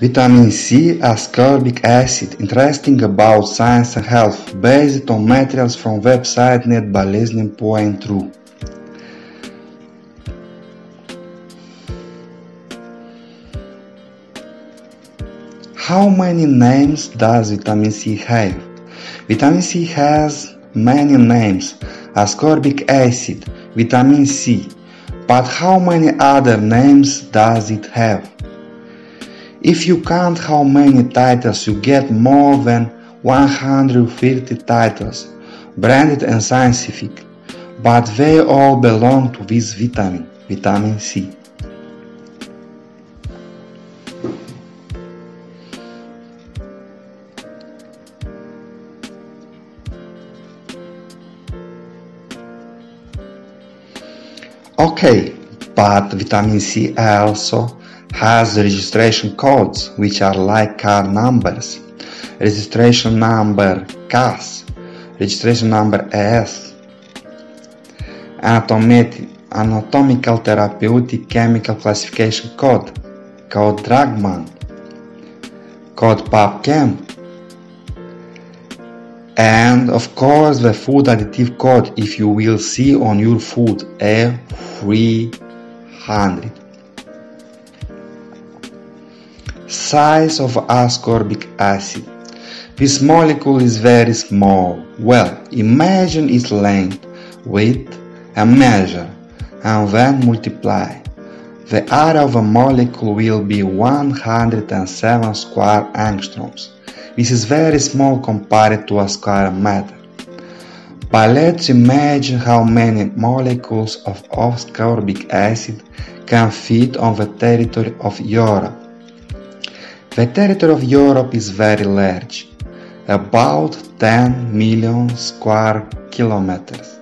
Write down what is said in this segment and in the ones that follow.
Vitamin C, ascorbic acid, interesting about science and health, based on materials from website netbaleznim.ru. How many names does vitamin C have? Vitamin C has many names, ascorbic acid, vitamin C, but how many other names does it have? If you count how many titles you get more than 150 titles, branded and scientific, but they all belong to this vitamin, vitamin C. Okay, but vitamin C also has registration codes which are like car numbers. Registration number CAS, registration number AS, anatomical therapeutic chemical classification code, code DrugBank, code PubChem, and of course the food additive code if you will see on your food A300. Size of ascorbic acid. This molecule is very small. Well, imagine its length, width and measure and then multiply. The area of a molecule will be 107 square angstroms. This is very small compared to a square meter. But let's imagine how many molecules of ascorbic acid can fit on the territory of Europe. The territory of Europe is very large, about 10 million square kilometers.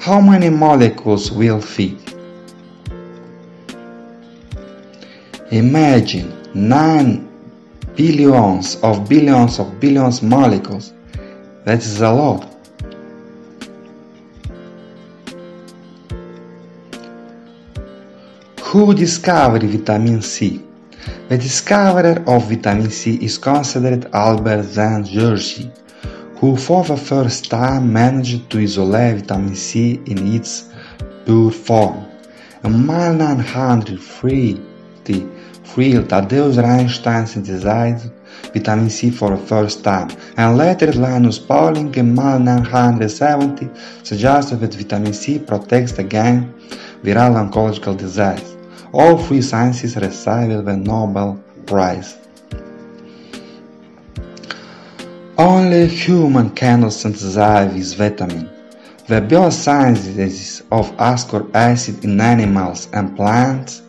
How many molecules will fit? Imagine 9 billions of billions of billions molecules. That is a lot. Who discovered vitamin C? The discoverer of vitamin C is considered Albert Szent-Györgyi, who for the first time managed to isolate vitamin C in its pure form. In 1930, Friel Tadeusz Reichstein synthesized vitamin C for the first time, and later Linus Pauling in 1970 suggested that vitamin C protects against viral oncological disease. All three sciences received the Nobel Prize. Only human cannot synthesize this vitamin. The biosynthesis of ascorbic acid in animals and plants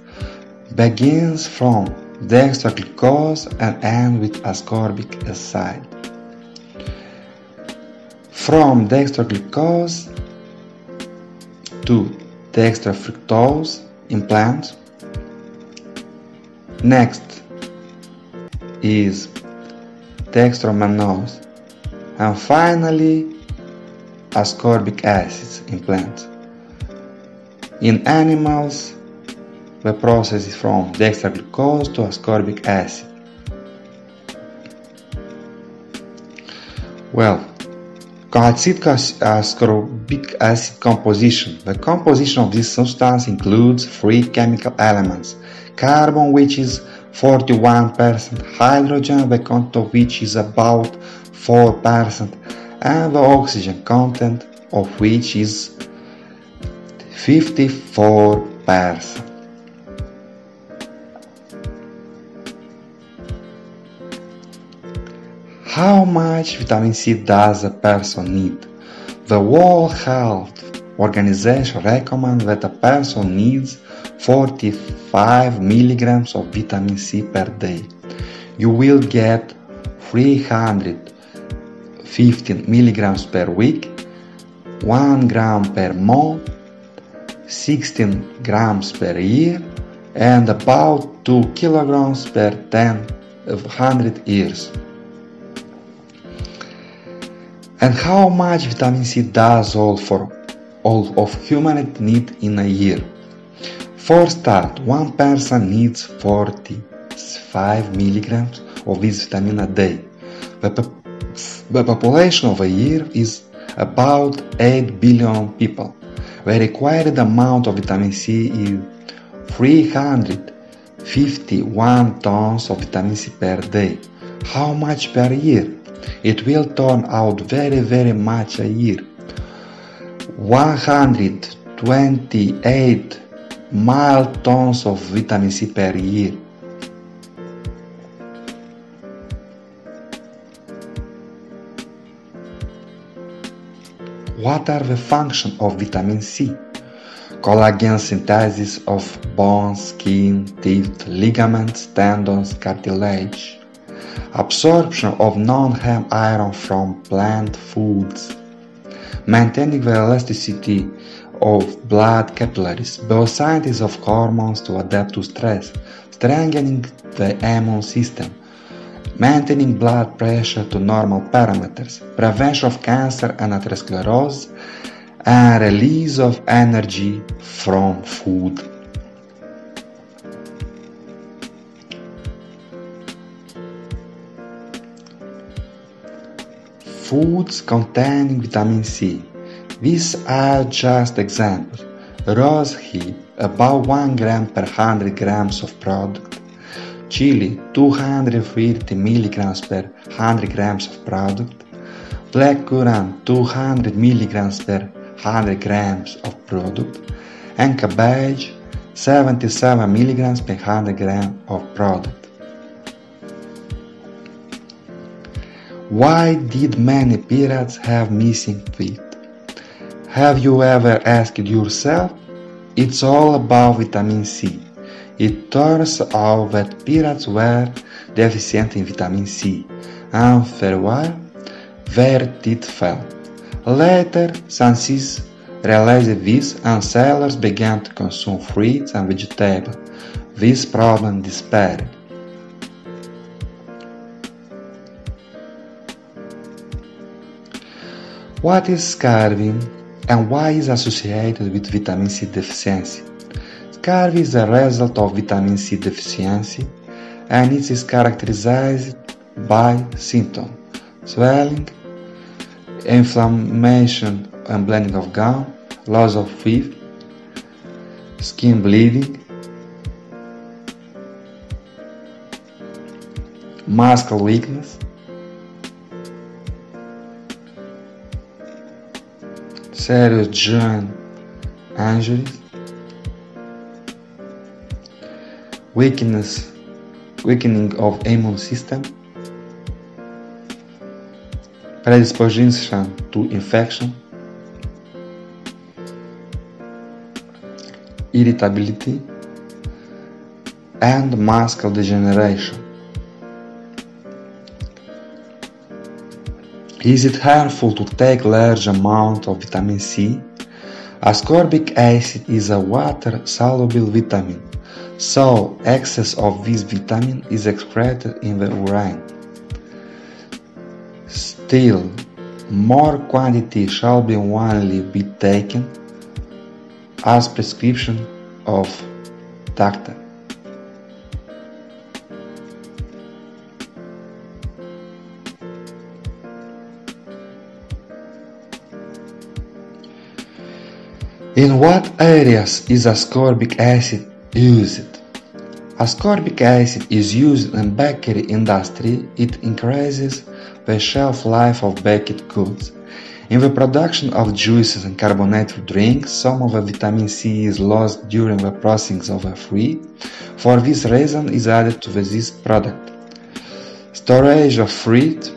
begins from dextroglucose and ends with ascorbic acid. From dextroglucose to dextrofructose in plants. Next is dextromannose and finally ascorbic acids in plants. In animals, the process is from dextroglucose to ascorbic acid. Well, consider ascorbic acid composition. The composition of this substance includes three chemical elements. Carbon, which is 41%, hydrogen, the content of which is about 4%, and the oxygen content of which is 54%. How much vitamin C does a person need? The World Health Organization recommends that a person needs 45 milligrams of vitamin C per day. You will get 315 milligrams per week, 1 gram per month, 16 grams per year, and about 2 kilograms per 10 of 100 years. And how much vitamin C does all for all of humanity need in a year? For start, one person needs 45 milligrams of this vitamin a day. The, the population of a year is about 8 billion people. The required amount of vitamin C is 351 tons of vitamin C per day. How much per year? It will turn out very, very much a year. 128 mild tons of vitamin C per year. What are the functions of vitamin C? Collagen synthesis of bones, skin, teeth, ligaments, tendons, cartilage. Absorption of non-heme iron from plant foods. Maintaining the elasticity of blood capillaries. Biosynthesis of hormones to adapt to stress. Strengthening the immune system maintaining blood pressure to normal parameters, prevention of cancer and atherosclerosis, and release of energy from food. Foods containing vitamin C. These are just examples. Rose hip, about 1 gram per 100 grams of product, chili 250 milligrams per 100 grams of product, black currant 200 milligrams per 100 grams of product, and cabbage 77 milligrams per 100 grams of product. Why did many pirates have missing feet? Have you ever asked yourself? It's all about vitamin C. It turns out that pirates were deficient in vitamin C, and for a while their teeth fell. Later, scientists realized this and sailors began to consume fruits and vegetables. This problem disappeared. What is scurvy and why is associated with vitamin C deficiency? Scurvy is a result of vitamin C deficiency and it is characterized by symptoms swelling, inflammation and bleeding of gum, loss of fever, skin bleeding, muscle weakness, serious joint injuries, weakness, weakening of immune system, predisposition to infection, irritability, and muscle degeneration. Is it harmful to take large amount of vitamin C? Ascorbic acid is a water-soluble vitamin so excess of this vitamin is excreted in the urine. Still, more quantity shall be only be taken as prescription of doctor. In what areas is ascorbic acid used? Ascorbic acid is used in bakery industry. It increases the shelf life of baked goods. In the production of juices and carbonated drinks, some of the vitamin C is lost during the processing of a fruit. For this reason is added to this product. Storage of fruit.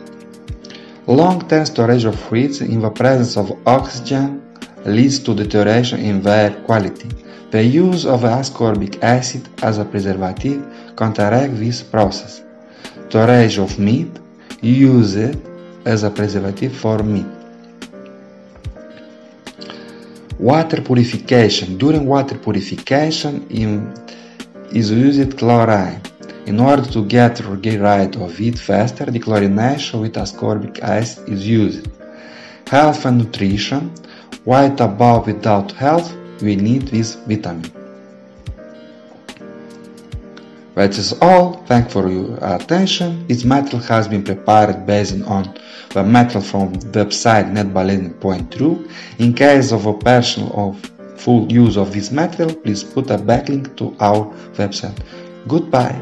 Long-term storage of fruits in the presence of oxygen leads to deterioration in their quality. The use of ascorbic acid as a preservative counteracts this process. Storage of meat used as a preservative for meat. Water purification. During water purification in, is used chlorine. In order to get rid of it faster, the chlorination with ascorbic acid is used. Health and nutrition. White above without health we need this vitamin. That is all. Thank for your attention. This material has been prepared based on the material from the website netballeting.ru. In case of a personal or full use of this material, please put a backlink to our website. Goodbye.